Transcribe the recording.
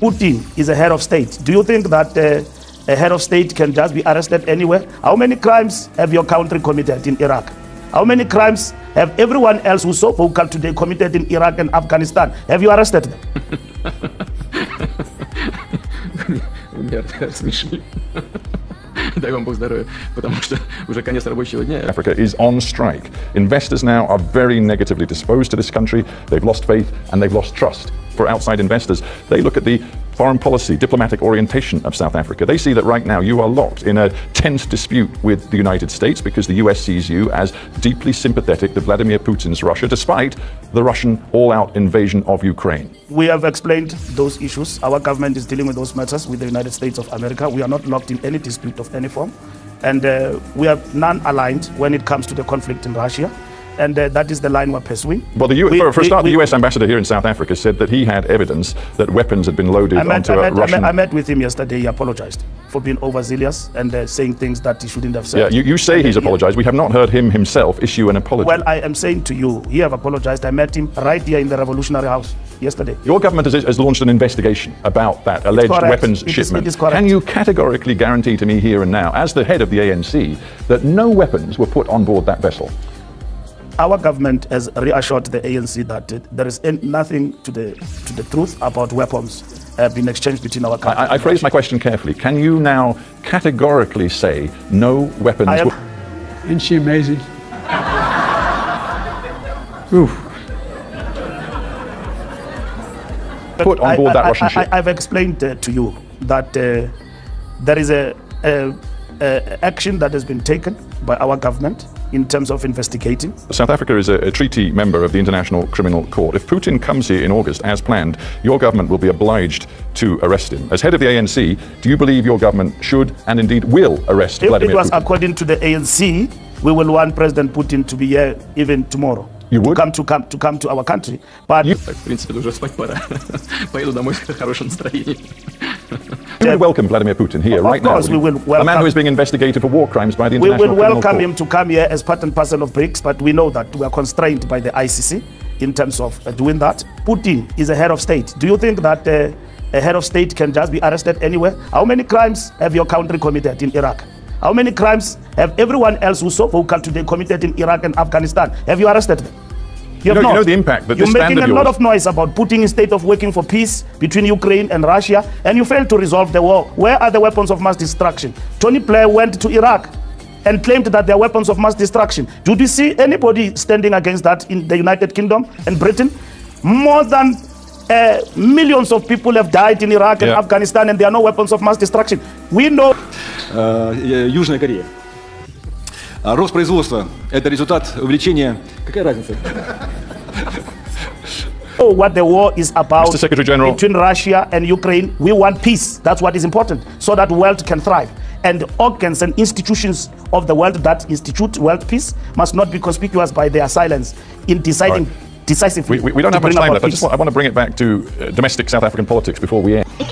Putin is a head of state. Do you think that uh, a head of state can just be arrested anywhere? How many crimes have your country committed in Iraq? How many crimes have everyone else who's so vocal today committed in Iraq and Afghanistan? Have you arrested them? смешно. Дай вам Бог здоровья, потому что уже конец рабочего дня. Africa is on strike. Investors now are very negatively disposed to this country. They've lost faith and they've lost trust. For outside investors, they look at the foreign policy, diplomatic orientation of South Africa. They see that right now you are locked in a tense dispute with the United States because the US sees you as deeply sympathetic to Vladimir Putin's Russia, despite the Russian all out invasion of Ukraine. We have explained those issues. Our government is dealing with those matters with the United States of America. We are not locked in any dispute of any form. And uh, we are non aligned when it comes to the conflict in Russia and uh, that is the line we're pursuing. Well, the U- we, for, for a start, we, the U.S. ambassador here in South Africa said that he had evidence that weapons had been loaded met, onto met, a Russian. I met, I met, with him yesterday. He apologized for being overzealous and uh, saying things that he shouldn't have said. Yeah, you, you say he's apologized. We have not heard him himself issue an apology. Well, I am saying to you, he have apologized. I met him right here in the Revolutionary House yesterday. Your government has, has launched an investigation about that alleged weapons it shipment. Is, Can you categorically guarantee to me here and now, as the head of the ANC, that no weapons were put on board that vessel? Our government has reassured the ANC that there is nothing to the to the truth about weapons uh, being exchanged between our countries. I, I phrased my question carefully. Can you now categorically say no weapons? Am, Isn't she amazing? Oof. Put on board I, that I, Russian ship. I, have explained uh, to you that uh, there is a, a, a action that has been taken by our government in terms of investigating. South Africa is a, a, treaty member of the International Criminal Court. If Putin comes here in August as planned, your government will be obliged to arrest him. As head of the ANC, do you believe your government should and indeed will arrest if Vladimir Putin? If it was Putin? according to the ANC, we will want President Putin to be here even tomorrow. You would? To come to come to come to our country. But you... в принципе, уже спать пора. Поеду домой с хорошим Do we welcome Vladimir Putin here of right now? Of course, we will welcome. A man who is being investigated for war crimes by the International We will welcome him to come here as part and parcel of BRICS, but we know that we are constrained by the ICC in terms of uh, doing that. Putin is a head of state. Do you think that uh, a head of state can just be arrested anywhere? How many crimes have your country committed in Iraq? How many crimes have everyone else who so vocal today committed in Iraq and Afghanistan? Have you arrested them? You, know, you know, the impact that You're making a yours... lot of noise about Putin in state of working for peace between Ukraine and Russia, and you fail to resolve the war. Where are the weapons of mass destruction? Tony Blair went to Iraq and claimed that they are weapons of mass destruction. Do we see anybody standing against that in the United Kingdom and Britain? More than uh, millions of people have died in Iraq and yeah. Afghanistan, and there are no weapons of mass destruction. We know. Uh, Южная Корея. Рост производства – это результат увеличения... Какая разница? Oh, what the war is about Mr. Secretary General. between Russia and Ukraine. We want peace. That's what is important, so that world can thrive. And organs and institutions of the world that institute world peace must not be conspicuous by their silence in deciding right. decisively. We, we, we don't have much time left. I, just want, I want to bring it back to uh, domestic South African politics before we end.